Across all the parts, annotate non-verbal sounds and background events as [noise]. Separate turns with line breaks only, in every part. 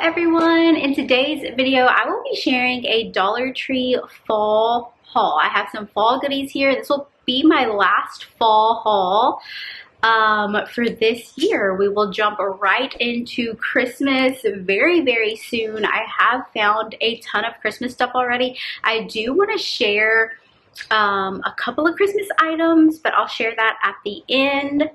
everyone. In today's video, I will be sharing a Dollar Tree fall haul. I have some fall goodies here. This will be my last fall haul um, for this year. We will jump right into Christmas very, very soon. I have found a ton of Christmas stuff already. I do want to share um, a couple of Christmas items, but I'll share that at the end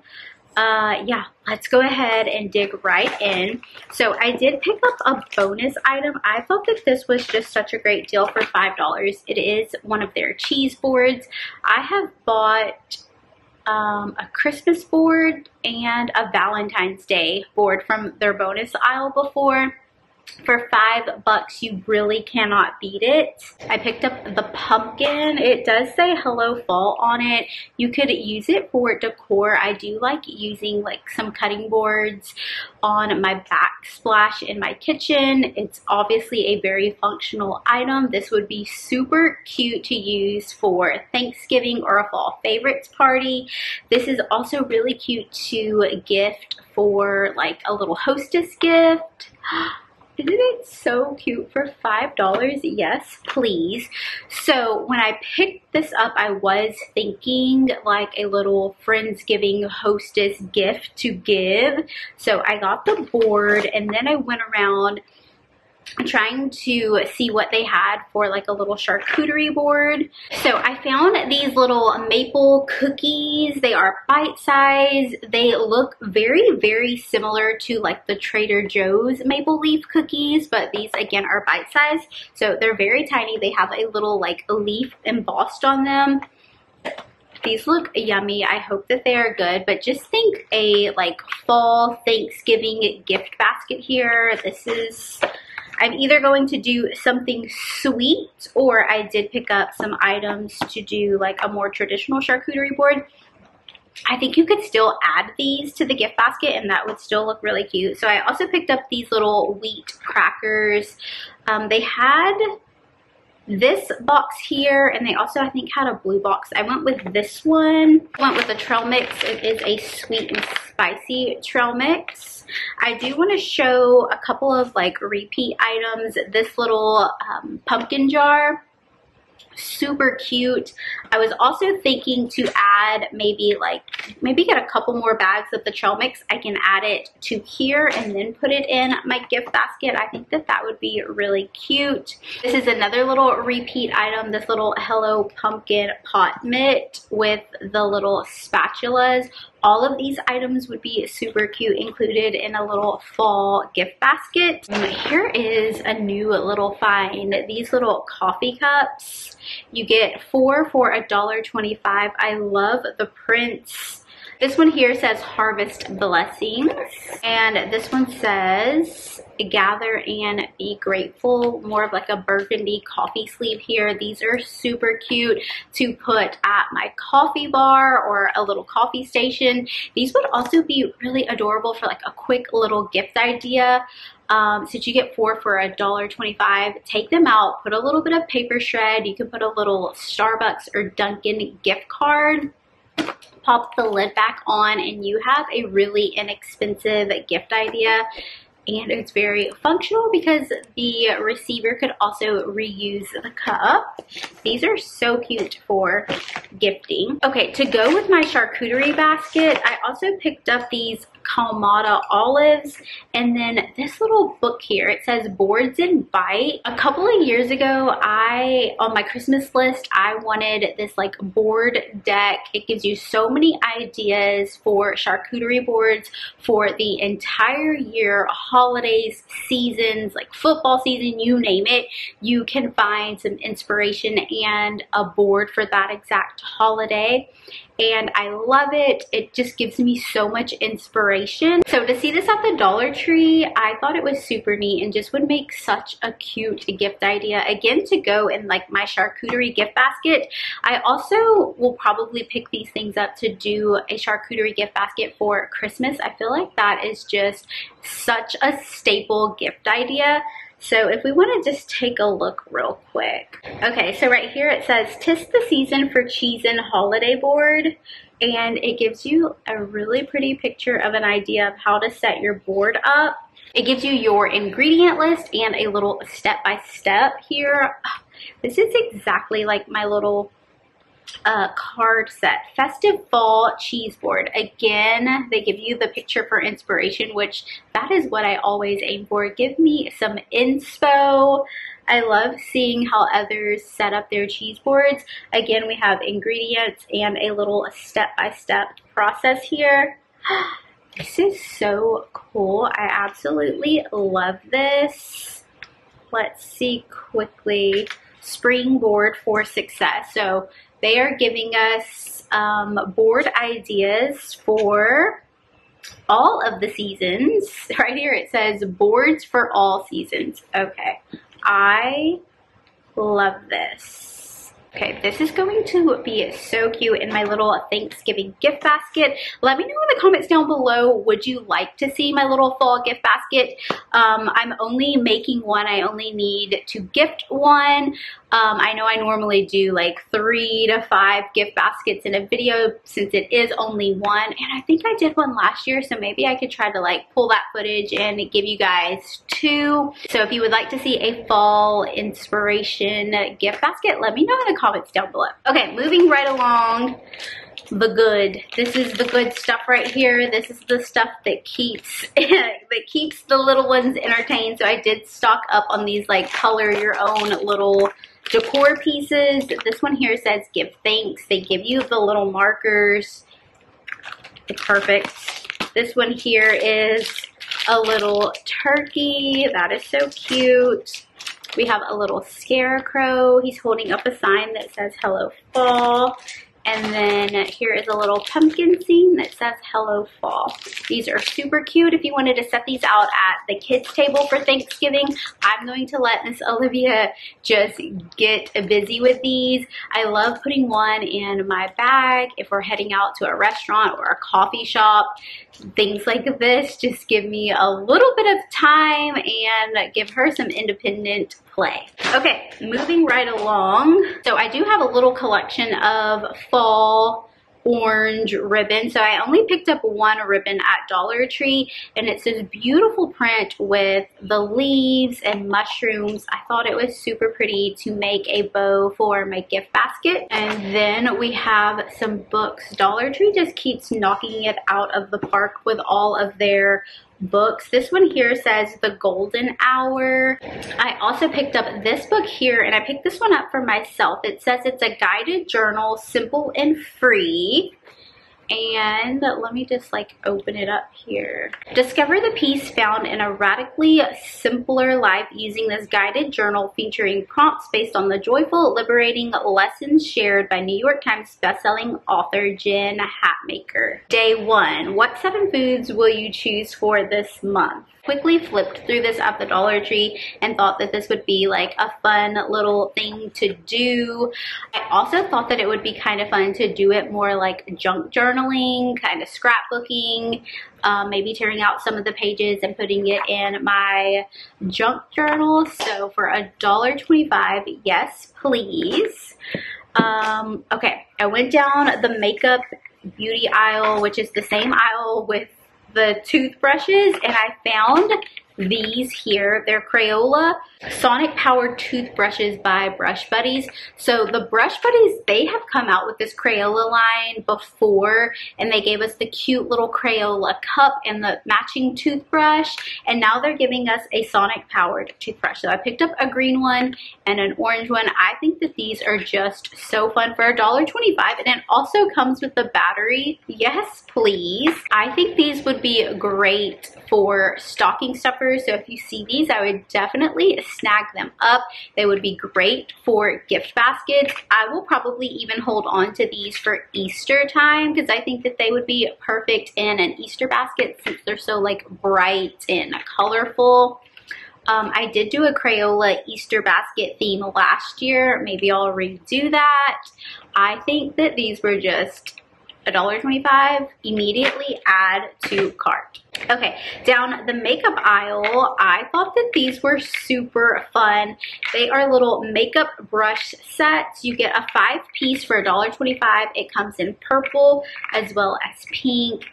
uh, yeah, let's go ahead and dig right in. So I did pick up a bonus item. I thought that this was just such a great deal for $5. It is one of their cheese boards. I have bought um, a Christmas board and a Valentine's Day board from their bonus aisle before for five bucks you really cannot beat it. I picked up the pumpkin. It does say hello fall on it. You could use it for decor. I do like using like some cutting boards on my backsplash in my kitchen. It's obviously a very functional item. This would be super cute to use for thanksgiving or a fall favorites party. This is also really cute to gift for like a little hostess gift [gasps] isn't it so cute for $5? Yes, please. So when I picked this up, I was thinking like a little Friendsgiving hostess gift to give. So I got the board and then I went around trying to see what they had for like a little charcuterie board. So I found these little maple cookies. They are bite size. They look very, very similar to like the Trader Joe's maple leaf cookies, but these again are bite size. So they're very tiny. They have a little like a leaf embossed on them. These look yummy. I hope that they are good, but just think a like fall Thanksgiving gift basket here. This is I'm either going to do something sweet or I did pick up some items to do like a more traditional charcuterie board. I think you could still add these to the gift basket and that would still look really cute. So I also picked up these little wheat crackers. Um, they had this box here and they also I think had a blue box. I went with this one. I went with the trail mix. It is a sweet and spicy trail mix. I do want to show a couple of like repeat items. This little um, pumpkin jar super cute. I was also thinking to add maybe like, maybe get a couple more bags of the trail mix. I can add it to here and then put it in my gift basket. I think that that would be really cute. This is another little repeat item, this little Hello Pumpkin pot mitt with the little spatulas all of these items would be super cute included in a little fall gift basket. Um, here is a new little find. These little coffee cups. You get four for a dollar twenty-five. I love the prints this one here says harvest blessings and this one says gather and be grateful. More of like a burgundy coffee sleeve here. These are super cute to put at my coffee bar or a little coffee station. These would also be really adorable for like a quick little gift idea. Um, since you get four for a dollar twenty-five, take them out, put a little bit of paper shred. You can put a little Starbucks or Dunkin' gift card pop the lid back on and you have a really inexpensive gift idea and it's very functional because the receiver could also reuse the cup. These are so cute for gifting. Okay, to go with my charcuterie basket, I also picked up these Kalamata olives. And then this little book here, it says Boards and Bite. A couple of years ago, I, on my Christmas list, I wanted this like board deck. It gives you so many ideas for charcuterie boards for the entire year, holidays, seasons, like football season, you name it. You can find some inspiration and a board for that exact holiday and I love it. It just gives me so much inspiration. So to see this at the Dollar Tree, I thought it was super neat and just would make such a cute gift idea. Again, to go in like my charcuterie gift basket. I also will probably pick these things up to do a charcuterie gift basket for Christmas. I feel like that is just such a staple gift idea. So if we want to just take a look real quick. Okay, so right here it says, Tis the season for cheese and holiday board. And it gives you a really pretty picture of an idea of how to set your board up. It gives you your ingredient list and a little step-by-step -step here. This is exactly like my little uh, card set. Festive Fall Cheese Board. Again, they give you the picture for inspiration, which that is what I always aim for. Give me some inspo. I love seeing how others set up their cheese boards. Again, we have ingredients and a little step-by-step -step process here. [gasps] This is so cool. I absolutely love this. Let's see quickly. Springboard for success. So they are giving us um, board ideas for all of the seasons. [laughs] Right here it says boards for all seasons. Okay, I love this. Okay, this is going to be so cute in my little Thanksgiving gift basket. Let me know in the comments down below, would you like to see my little fall gift basket? Um, I'm only making one. I only need to gift one. Um, I know I normally do like three to five gift baskets in a video since it is only one. And I think I did one last year, so maybe I could try to like pull that footage and give you guys two. So if you would like to see a fall inspiration gift basket, let me know in the comments down below. Okay, moving right along the good. This is the good stuff right here. This is the stuff that keeps [laughs] that keeps the little ones entertained. So I did stock up on these like color your own little decor pieces. This one here says give thanks. They give you the little markers. It's perfect. This one here is a little turkey. That is so cute. We have a little scarecrow. He's holding up a sign that says hello fall. And then here is a little pumpkin scene that says Hello Fall. These are super cute. If you wanted to set these out at the kids table for Thanksgiving, I'm going to let Miss Olivia just get busy with these. I love putting one in my bag if we're heading out to a restaurant or a coffee shop. Things like this just give me a little bit of time and give her some independent play. Okay, moving right along. So I do have a little collection of fall orange ribbon. So I only picked up one ribbon at Dollar Tree and it's this beautiful print with the leaves and mushrooms. I thought it was super pretty to make a bow for my gift basket. And then we have some books. Dollar Tree just keeps knocking it out of the park with all of their books. This one here says The Golden Hour. I also picked up this book here and I picked this one up for myself. It says it's a guided journal, simple and free. And let me just like open it up here. Discover the peace found in a radically simpler life using this guided journal featuring prompts based on the joyful, liberating lessons shared by New York Times bestselling author Jen Hatmaker. Day one, what seven foods will you choose for this month? quickly flipped through this at the Dollar Tree and thought that this would be like a fun little thing to do. I also thought that it would be kind of fun to do it more like junk journaling, kind of scrapbooking, um, maybe tearing out some of the pages and putting it in my junk journal. So for a dollar twenty-five, yes, please. Um, okay, I went down the makeup beauty aisle, which is the same aisle with the toothbrushes and I found these here. They're Crayola Sonic Powered Toothbrushes by Brush Buddies. So the Brush Buddies, they have come out with this Crayola line before and they gave us the cute little Crayola cup and the matching toothbrush and now they're giving us a Sonic Powered toothbrush. So I picked up a green one and an orange one. I think that these are just so fun for $1.25 and it also comes with the battery. Yes, please. I think these would be great for stocking stuffers. So if you see these, I would definitely snag them up. They would be great for gift baskets. I will probably even hold on to these for Easter time because I think that they would be perfect in an Easter basket since they're so like bright and colorful. Um, I did do a Crayola Easter basket theme last year. Maybe I'll redo that. I think that these were just $1.25, immediately add to cart. Okay, down the makeup aisle, I thought that these were super fun. They are little makeup brush sets. You get a five piece for $1.25. It comes in purple as well as pink.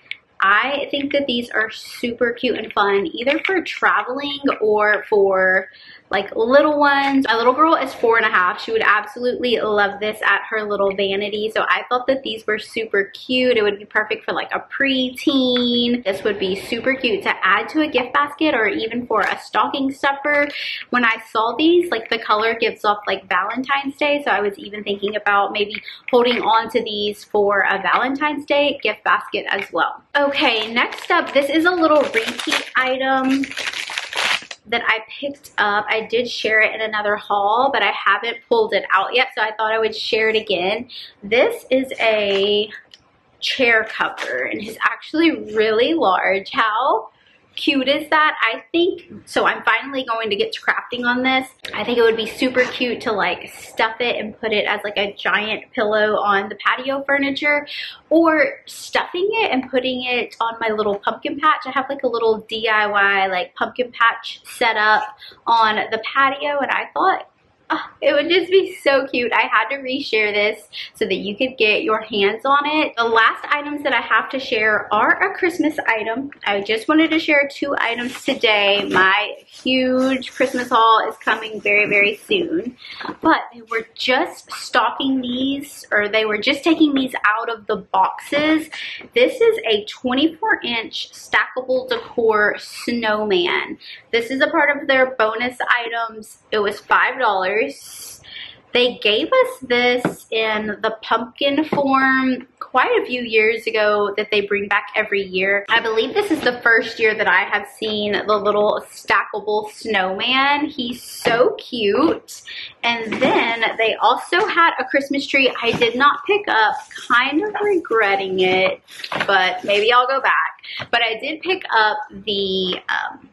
I think that these are super cute and fun, either for traveling or for like little ones. My little girl is four and a half. She would absolutely love this at her little vanity. So I thought that these were super cute. It would be perfect for like a preteen. This would be super cute to add to a gift basket or even for a stocking stuffer. When I saw these, like the color gives off like Valentine's Day. So I was even thinking about maybe holding on to these for a Valentine's Day gift basket as well. Okay, next up, this is a little repeat item that I picked up. I did share it in another haul, but I haven't pulled it out yet, so I thought I would share it again. This is a chair cover and it's actually really large. How cute is that? I think, so I'm finally going to get to crafting on this. I think it would be super cute to like stuff it and put it as like a giant pillow on the patio furniture or stuffing it and putting it on my little pumpkin patch. I have like a little DIY like pumpkin patch set up on the patio and I thought Oh, [laughs] it would just be so cute. I had to reshare this so that you could get your hands on it. The last items that I have to share are a Christmas item. I just wanted to share two items today. My huge Christmas haul is coming very, very soon. But they were just stocking these, or they were just taking these out of the boxes. This is a 24 inch stackable decor snowman. This is a part of their bonus items. It was $5 they gave us this in the pumpkin form quite a few years ago that they bring back every year. I believe this is the first year that I have seen the little stackable snowman. He's so cute. And then they also had a Christmas tree I did not pick up, kind of regretting it, but maybe I'll go back. But I did pick up the um,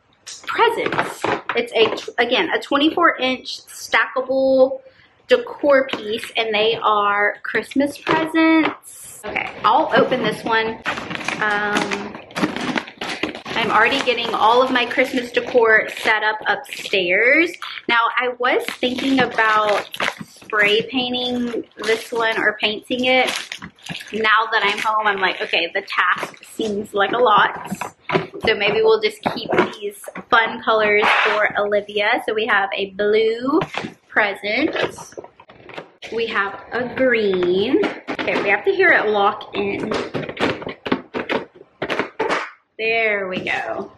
presents. It's a, again, a 24 inch stackable decor piece and they are Christmas presents. Okay, I'll open this one. Um, I'm already getting all of my Christmas decor set up upstairs. Now, I was thinking about spray painting this one or painting it. Now that I'm home, I'm like, okay, the task seems like a lot. So maybe we'll just keep these fun colors for Olivia. So we have a blue present. We have a green. Okay, we have to hear it lock in. There we go.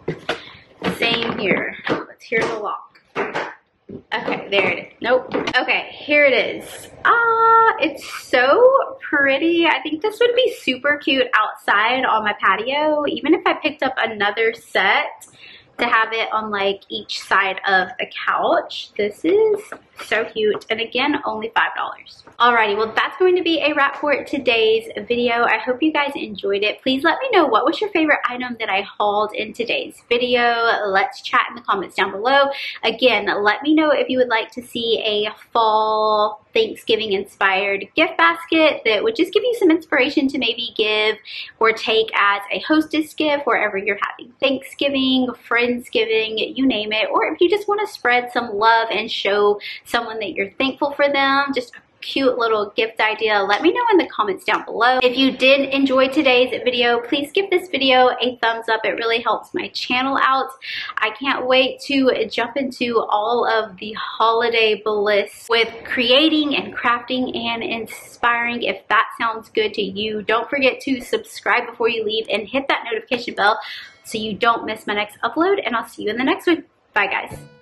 Same here. Let's hear the lock. Okay, there it is. Nope. Okay, here it is. Ah, it's so pretty. I think this would be super cute outside on my patio. Even if I picked up another set, to have it on like each side of the couch. This is so cute. And again, only $5. Alrighty, well that's going to be a wrap for today's video. I hope you guys enjoyed it. Please let me know what was your favorite item that I hauled in today's video. Let's chat in the comments down below. Again, let me know if you would like to see a fall Thanksgiving inspired gift basket that would just give you some inspiration to maybe give or take as a hostess gift wherever you're having Thanksgiving, Friendsgiving, you name it. Or if you just want to spread some love and show someone that you're thankful for them, just a cute little gift idea, let me know in the comments down below. If you did enjoy today's video, please give this video a thumbs up. It really helps my channel out. I can't wait to jump into all of the holiday bliss with creating and crafting and inspiring. If that sounds good to you, don't forget to subscribe before you leave and hit that notification bell so you don't miss my next upload and I'll see you in the next one. Bye guys.